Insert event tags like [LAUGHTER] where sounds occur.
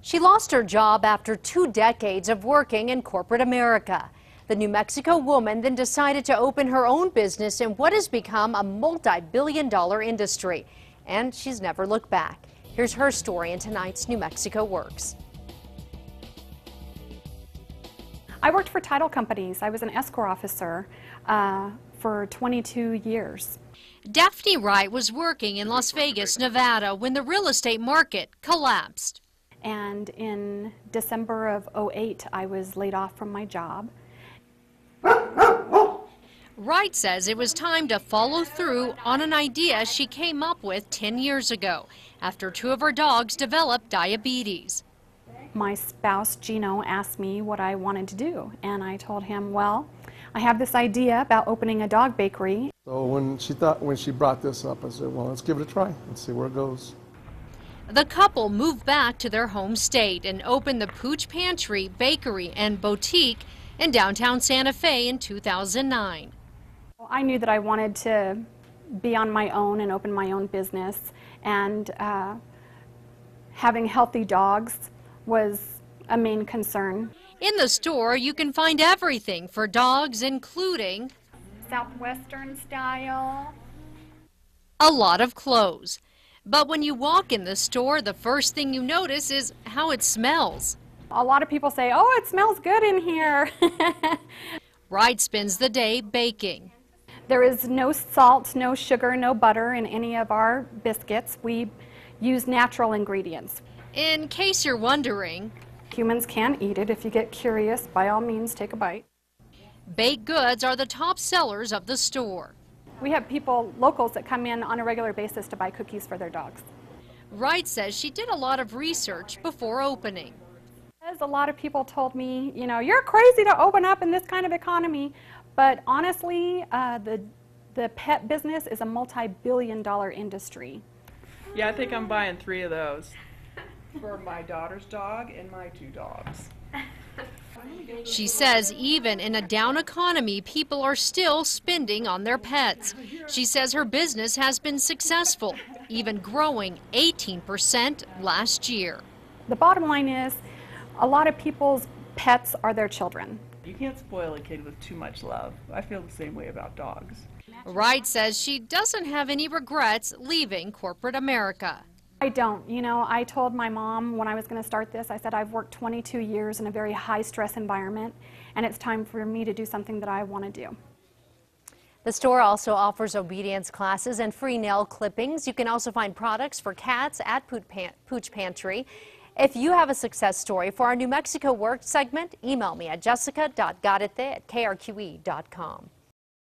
She lost her job after two decades of working in corporate America. The New Mexico woman then decided to open her own business in what has become a multi-billion dollar industry. And she's never looked back. Here's her story in tonight's New Mexico Works. I worked for title companies. I was an escrow officer uh, for 22 years. Daphne Wright was working in Las Vegas, Nevada when the real estate market collapsed. And in December of 08, I was laid off from my job. Wright says it was time to follow through on an idea she came up with 10 years ago after two of her dogs developed diabetes. My spouse, Gino, asked me what I wanted to do, and I told him, well, I have this idea about opening a dog bakery. So when she thought when she brought this up, I said, well, let's give it a try and see where it goes. The couple moved back to their home state and opened the Pooch Pantry, Bakery, and Boutique in downtown Santa Fe in 2009. I knew that I wanted to be on my own and open my own business, and uh, having healthy dogs was a main concern. In the store, you can find everything for dogs, including Southwestern style, a lot of clothes. But when you walk in the store, the first thing you notice is how it smells. A lot of people say, oh, it smells good in here. [LAUGHS] Wright spends the day baking. There is no salt, no sugar, no butter in any of our biscuits. We use natural ingredients. In case you're wondering, humans can eat it. If you get curious, by all means, take a bite. Baked goods are the top sellers of the store. We have people, locals, that come in on a regular basis to buy cookies for their dogs. Wright says she did a lot of research before opening. As a lot of people told me, you know, you're crazy to open up in this kind of economy. But honestly, uh, the, the pet business is a multi-billion dollar industry. Yeah, I think I'm buying three of those for my daughter's dog and my two dogs. [LAUGHS] She says even in a down economy, people are still spending on their pets. She says her business has been successful, even growing 18% last year. The bottom line is a lot of people's pets are their children. You can't spoil a kid with too much love. I feel the same way about dogs. Wright says she doesn't have any regrets leaving corporate America. I don't. You know, I told my mom when I was going to start this, I said I've worked 22 years in a very high stress environment, and it's time for me to do something that I want to do. The store also offers obedience classes and free nail clippings. You can also find products for cats at Pooch Pantry. If you have a success story for our New Mexico Work segment, email me at jessica.gadete at krqe.com.